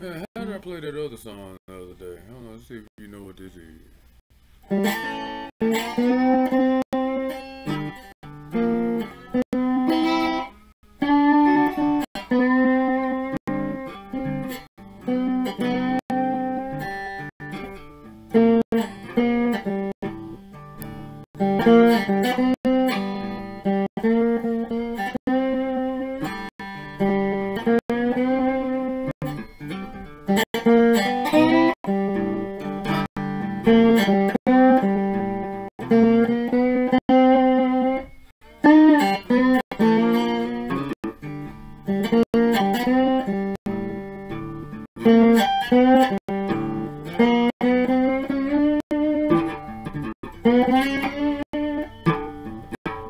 How did I play that other song the other day? Hold on, let's see if you know what this is.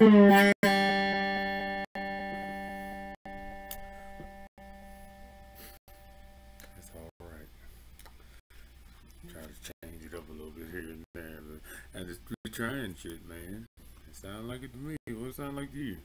That's all right. Try to change it up a little bit here and there. I just be trying shit, man. It sounds like it to me. What it sound like to you?